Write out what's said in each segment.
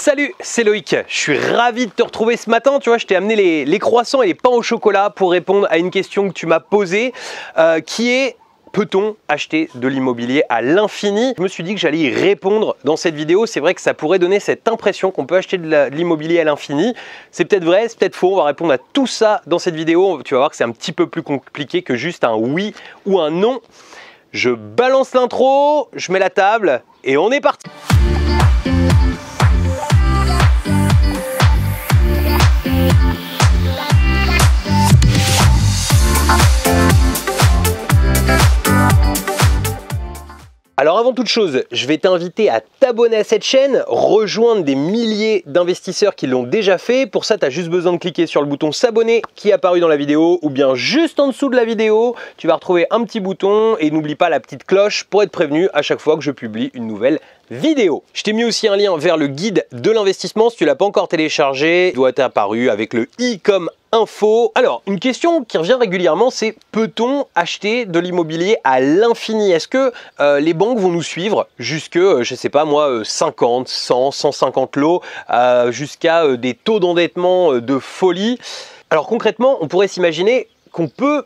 Salut, c'est Loïc. Je suis ravi de te retrouver ce matin. Tu vois, je t'ai amené les, croissants et les pains au chocolat pour répondre à une question que tu m'as posée, euh, qui est Peut-on acheter de l'immobilier à l'infini? Je me suis dit que j'allais y répondre dans cette vidéo. C'est vrai que ça pourrait donner cette impression qu'on peut acheter de l'immobilier à l'infini. C'est peut-être vrai, c'est peut-être faux. On va répondre à tout ça dans cette vidéo. Tu vas voir que c'est un petit peu plus compliqué que juste un oui ou un non. Je balance l'intro, je mets la table et on est parti. Avant toute chose, je vais t'inviter à t'abonner à cette chaîne, rejoindre des milliers d'investisseurs qui l'ont déjà fait. Pour ça, tu as juste besoin de cliquer sur le bouton s'abonner qui est apparu dans la vidéo ou bien juste en dessous de la vidéo, tu vas retrouver un petit bouton et n'oublie pas la petite cloche pour être prévenu à chaque fois que je publie une nouvelle vidéo. Je t'ai mis aussi un lien vers le guide de l'investissement. Si tu l'as pas encore téléchargé, il doit être apparu avec le i comme info. Alors, une question qui revient régulièrement, c'est peut-on acheter de l'immobilier à l'infini? Est-ce que euh, les banques vont nous suivre jusque, euh, je sais pas moi, 50, 100, 150 lots, euh, jusqu'à des taux d'endettement de folie? Alors concrètement, on pourrait s'imaginer qu'on peut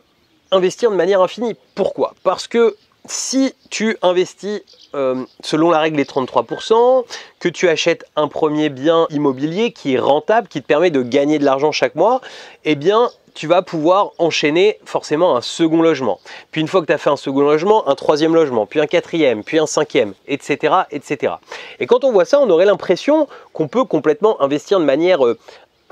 investir de manière infinie. Pourquoi? Parce que si tu investis euh, selon la règle des 33%, que tu achètes un premier bien immobilier qui est rentable, qui te permet de gagner de l'argent chaque mois, eh bien, tu vas pouvoir enchaîner forcément un second logement. Puis une fois que tu as fait un second logement, un troisième logement, puis un quatrième, puis un cinquième, etc. etc. Et quand on voit ça, on aurait l'impression qu'on peut complètement investir de manière euh,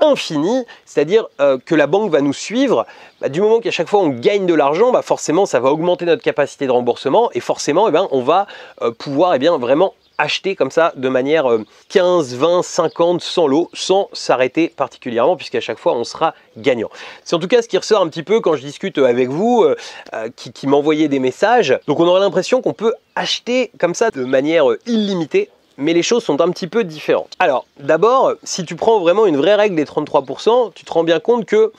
infini, c'est-à-dire euh, que la banque va nous suivre. Bah, du moment qu'à chaque fois on gagne de l'argent, bah, forcément ça va augmenter notre capacité de remboursement et forcément eh ben, on va euh, pouvoir eh bien, vraiment acheter comme ça de manière 15, 20, 50, 100 lots sans s'arrêter particulièrement puisqu'à chaque fois on sera gagnant. C'est en tout cas ce qui ressort un petit peu quand je discute avec vous euh, qui, qui m'envoyez des messages. Donc on aurait l'impression qu'on peut acheter comme ça de manière illimitée mais les choses sont un petit peu différentes. Alors, d'abord, si tu prends vraiment une vraie règle des 33%, tu te rends bien compte que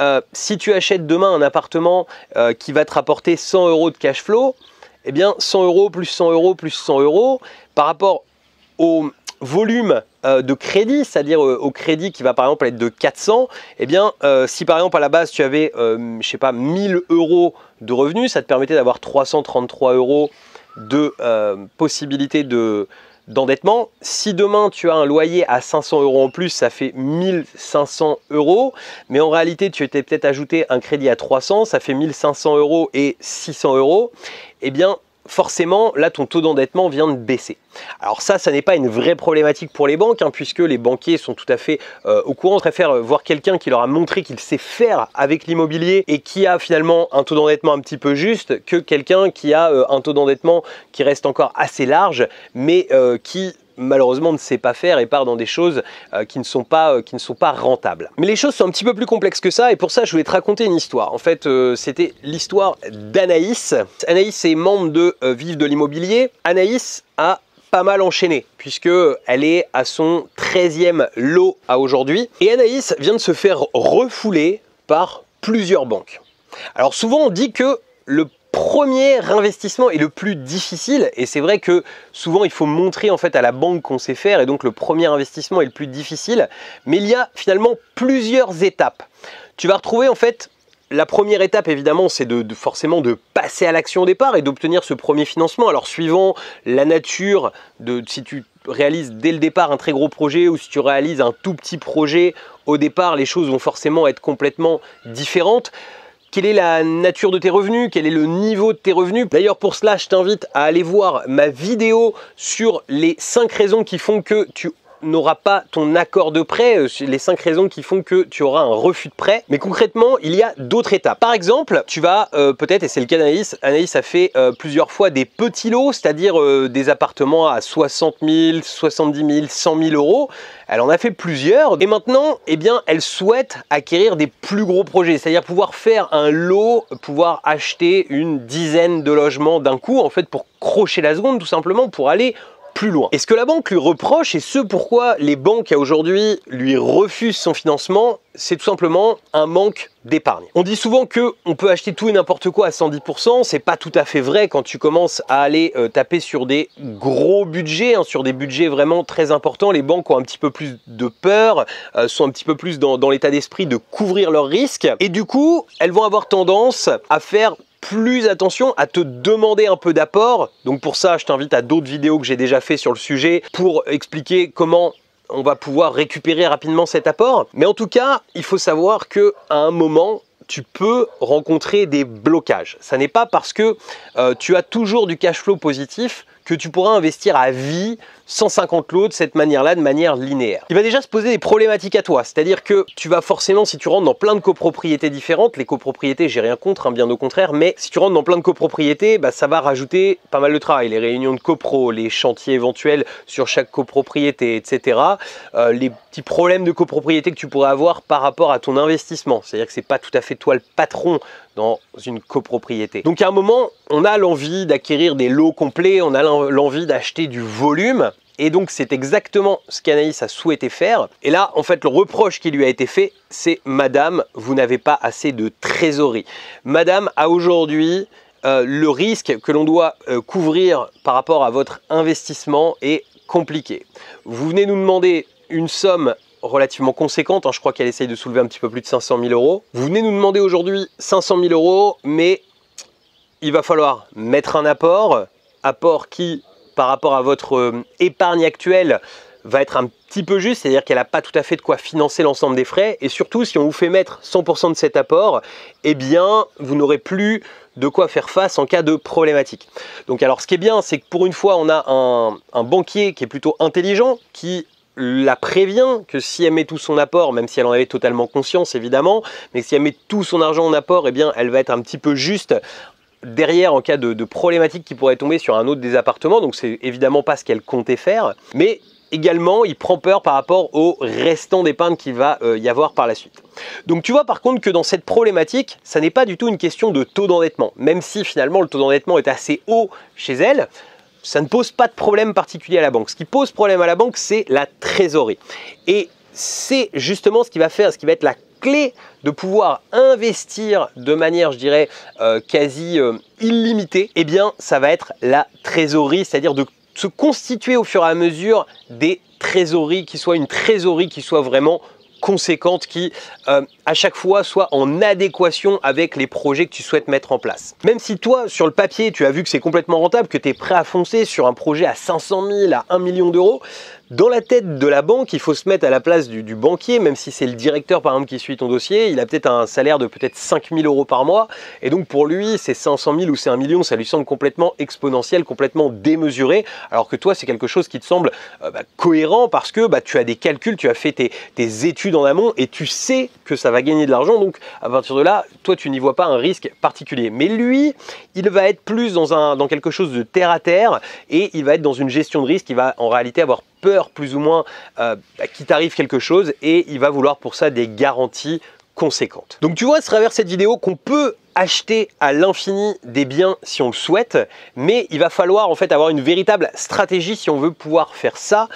euh, si tu achètes demain un appartement euh, qui va te rapporter 100 euros de cash flow, eh bien 100 euros plus 100 euros plus 100 euros par rapport au volume euh, de crédit, c'est-à-dire au crédit qui va par exemple être de 400, eh bien si par exemple à la base tu avais, je sais pas, 1000 euros de revenus, ça te permettait d'avoir 333 euros de possibilité de, d'endettement. Si demain tu as un loyer à 500 euros en plus, ça fait 1500 euros. Mais en réalité, tu étais peut-être ajouté un crédit à 300, ça fait 1500 euros et 600 euros. Eh bien, forcément, là, ton taux d'endettement vient de baisser. Alors ça, ça n'est pas une vraie problématique pour les banques, hein, puisque les banquiers sont tout à fait euh, au courant, préfèrent euh, voir quelqu'un qui leur a montré qu'il sait faire avec l'immobilier et qui a finalement un taux d'endettement un petit peu juste, que quelqu'un qui a euh, un taux d'endettement qui reste encore assez large, mais qui malheureusement ne sait pas faire et part dans des choses euh, qui, ne sont pas, euh, qui ne sont pas rentables. Mais les choses sont un petit peu plus complexes que ça et pour ça je voulais te raconter une histoire. En fait euh, c'était l'histoire d'Anaïs. Anaïs est membre de Vive de l'immobilier. Anaïs a pas mal enchaîné puisque elle est à son 13e lot à aujourd'hui et Anaïs vient de se faire refouler par plusieurs banques. Alors souvent on dit que le premier investissement est le plus difficile et c'est vrai que souvent il faut montrer en fait à la banque qu'on sait faire et donc le premier investissement est le plus difficile mais il y a finalement plusieurs étapes. Tu vas retrouver en fait la première étape évidemment c'est de, forcément de passer à l'action au départ et d'obtenir ce premier financement. Alors suivant la nature de si tu réalises dès le départ un très gros projet ou si tu réalises un tout petit projet au départ les choses vont forcément être complètement différentes quelle est la nature de tes revenus, quel est le niveau de tes revenus? D'ailleurs pour cela je t'invite à aller voir ma vidéo sur les 5 raisons qui font que tu n'auras pas ton accord de prêt, euh, les 5 raisons qui font que tu auras un refus de prêt. Mais concrètement, il y a d'autres étapes. Par exemple, tu vas euh, peut-être, et c'est le cas d'Anaïs, Anaïs a fait euh, plusieurs fois des petits lots, c'est-à-dire des appartements à 60 000, 70 000, 100 000 euros. Elle en a fait plusieurs et maintenant, eh bien, elle souhaite acquérir des plus gros projets, c'est-à-dire pouvoir faire un lot, pouvoir acheter une dizaine de logements d'un coup, en fait, pour crocher la seconde, tout simplement, pour aller plus loin. Et ce que la banque lui reproche, et ce pourquoi les banques à aujourd'hui lui refusent son financement, c'est tout simplement un manque d'épargne. On dit souvent que on peut acheter tout et n'importe quoi à 110%, c'est pas tout à fait vrai quand tu commences à aller euh, taper sur des gros budgets, hein, sur des budgets vraiment très importants. Les banques ont un petit peu plus de peur, euh, sont un petit peu plus dans, dans l'état d'esprit de couvrir leurs risques, et du coup, elles vont avoir tendance à faire plus attention à te demander un peu d'apport. Donc pour ça, je t'invite à d'autres vidéos que j'ai déjà fait sur le sujet pour expliquer comment on va pouvoir récupérer rapidement cet apport. Mais en tout cas, il faut savoir que à un moment, tu peux rencontrer des blocages. Ça n'est pas parce que euh, tu as toujours du cash flow positif que tu pourras investir à vie 150 lots de cette manière-là, de manière linéaire. Il va déjà se poser des problématiques à toi, c'est-à-dire que tu vas forcément, si tu rentres dans plein de copropriétés différentes, les copropriétés, j'ai rien contre, hein, bien au contraire, mais si tu rentres dans plein de copropriétés, bah, ça va rajouter pas mal de travail, les réunions de copro, les chantiers éventuels sur chaque copropriété, etc. Euh, les petits problèmes de copropriété que tu pourrais avoir par rapport à ton investissement, c'est-à-dire que c'est pas tout à fait toi le patron dans une copropriété. Donc à un moment, on a l'envie d'acquérir des lots complets, on a l'envie d'acheter du volume, et donc c'est exactement ce qu'Anaïs a souhaité faire. Et là, en fait, le reproche qui lui a été fait, c'est Madame, vous n'avez pas assez de trésorerie. Madame a aujourd'hui euh, le risque que l'on doit euh, couvrir par rapport à votre investissement est compliqué. Vous venez nous demander une somme relativement conséquente, hein. je crois qu'elle essaye de soulever un petit peu plus de 500 000 euros. Vous venez nous demander aujourd'hui 500 000 euros, mais il va falloir mettre un apport, apport qui par rapport à votre euh, épargne actuelle va être un petit peu juste, c'est-à-dire qu'elle n'a pas tout à fait de quoi financer l'ensemble des frais. Et surtout, si on vous fait mettre 100% de cet apport, eh bien, vous n'aurez plus de quoi faire face en cas de problématique. Donc alors, ce qui est bien, c'est que pour une fois, on a un, banquier qui est plutôt intelligent, qui la prévient que si elle met tout son apport, même si elle en avait totalement conscience évidemment, mais si elle met tout son argent en apport, eh bien elle va être un petit peu juste derrière en cas de, problématique qui pourrait tomber sur un autre des appartements, donc c'est évidemment pas ce qu'elle comptait faire, mais également il prend peur par rapport au restant d'épargne qu'il va euh, y avoir par la suite. Donc tu vois par contre que dans cette problématique, ça n'est pas du tout une question de taux d'endettement, même si finalement le taux d'endettement est assez haut chez elle, ça ne pose pas de problème particulier à la banque. Ce qui pose problème à la banque, c'est la trésorerie. Et c'est justement ce qui va faire, ce qui va être la clé de pouvoir investir de manière, je dirais, euh, quasi euh, illimitée, eh bien, ça va être la trésorerie, c'est-à-dire de se constituer au fur et à mesure des trésoreries qui soient une trésorerie qui soit vraiment conséquente qui euh, à chaque fois soit en adéquation avec les projets que tu souhaites mettre en place. Même si toi sur le papier tu as vu que c'est complètement rentable, que tu es prêt à foncer sur un projet à 500 000, à 1 million d'euros, dans la tête de la banque, il faut se mettre à la place du, banquier, même si c'est le directeur par exemple qui suit ton dossier, il a peut-être un salaire de peut-être 5000 euros par mois, et donc pour lui, c'est 500 000 ou c'est un million, ça lui semble complètement exponentiel, complètement démesuré, alors que toi, c'est quelque chose qui te semble euh, bah, cohérent parce que bah, tu as des calculs, tu as fait tes, études en amont et tu sais que ça va gagner de l'argent, donc à partir de là, toi, tu n'y vois pas un risque particulier. Mais lui, il va être plus dans, un, dans quelque chose de terre à terre et il va être dans une gestion de risque, il va en réalité avoir plus ou moins euh, bah, qu'il t'arrive quelque chose et il va vouloir pour ça des garanties conséquentes. Donc tu vois à travers cette vidéo qu'on peut acheter à l'infini des biens si on le souhaite, mais il va falloir en fait avoir une véritable stratégie si on veut pouvoir faire ça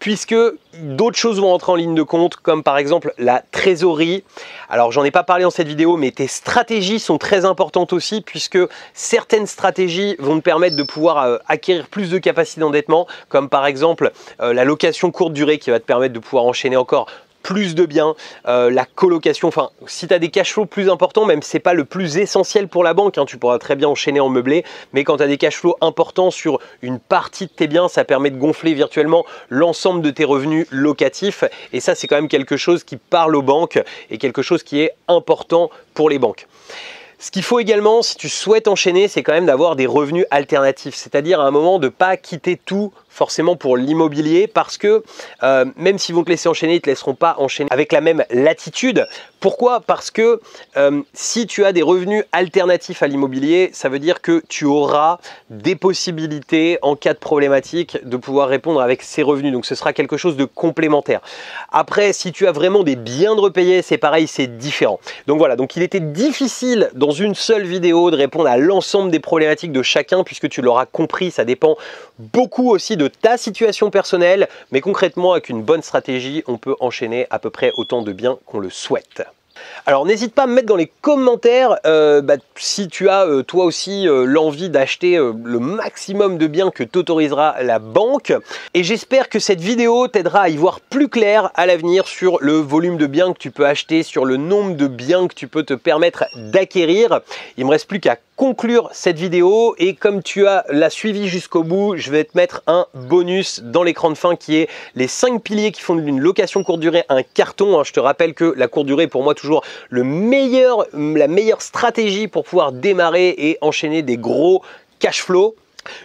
puisque d'autres choses vont entrer en ligne de compte, comme par exemple la trésorerie. Alors j'en ai pas parlé dans cette vidéo, mais tes stratégies sont très importantes aussi, puisque certaines stratégies vont te permettre de pouvoir euh, acquérir plus de capacité d'endettement, comme par exemple euh, la location courte durée qui va te permettre de pouvoir enchaîner encore plus de biens, euh, la colocation, enfin si tu as des cash flows plus importants, même c'est pas le plus essentiel pour la banque, hein, tu pourras très bien enchaîner en meublé, mais quand tu as des cash flows importants sur une partie de tes biens, ça permet de gonfler virtuellement l'ensemble de tes revenus locatifs et ça c'est quand même quelque chose qui parle aux banques et quelque chose qui est important pour les banques. Ce qu'il faut également, si tu souhaites enchaîner, c'est quand même d'avoir des revenus alternatifs, c'est-à-dire à un moment de ne pas quitter tout forcément pour l'immobilier parce que euh, même s'ils vont te laisser enchaîner, ils ne te laisseront pas enchaîner avec la même latitude. Pourquoi? Parce que euh, si tu as des revenus alternatifs à l'immobilier, ça veut dire que tu auras des possibilités en cas de problématique de pouvoir répondre avec ces revenus. Donc ce sera quelque chose de complémentaire. Après, si tu as vraiment des biens de repayer, c'est pareil, c'est différent. Donc voilà, donc il était difficile dans une seule vidéo de répondre à l'ensemble des problématiques de chacun puisque tu l'auras compris, ça dépend beaucoup aussi de ta situation personnelle, mais concrètement avec une bonne stratégie, on peut enchaîner à peu près autant de biens qu'on le souhaite. Alors n'hésite pas à me mettre dans les commentaires euh, bah, si tu as euh, toi aussi euh, l'envie d'acheter le maximum de biens que t'autorisera la banque. Et j'espère que cette vidéo t'aidera à y voir plus clair à l'avenir sur le volume de biens que tu peux acheter, sur le nombre de biens que tu peux te permettre d'acquérir. Il me reste plus qu'à conclure cette vidéo et comme tu as la suivi jusqu'au bout, je vais te mettre un bonus dans l'écran de fin qui est les 5 piliers qui font d'une location courte durée un carton. Hein. Je te rappelle que la courte durée pour moi toujours le meilleur, la meilleure stratégie pour pouvoir démarrer et enchaîner des gros cash flow.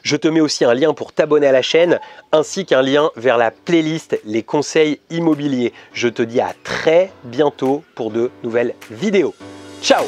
Je te mets aussi un lien pour t'abonner à la chaîne ainsi qu'un lien vers la playlist Les conseils immobiliers. Je te dis à très bientôt pour de nouvelles vidéos. Ciao